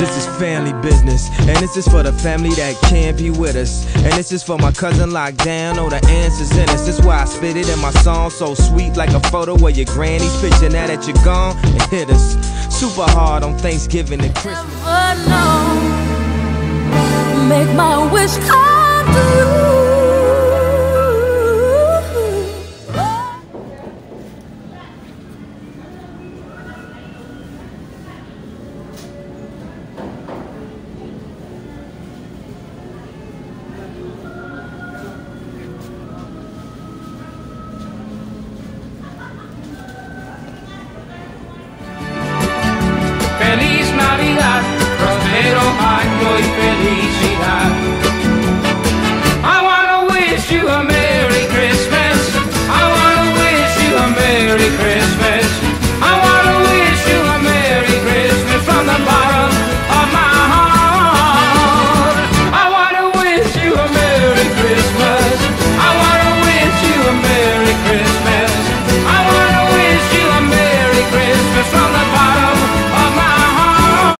This is family business, and this is for the family that can't be with us. And this is for my cousin locked down, oh, the answer's in us. That's why I spit it in my song, so sweet like a photo of your granny's picture. Now that you're gone, it hit us super hard on Thanksgiving and Christmas. Never know. Make my wish come. muy.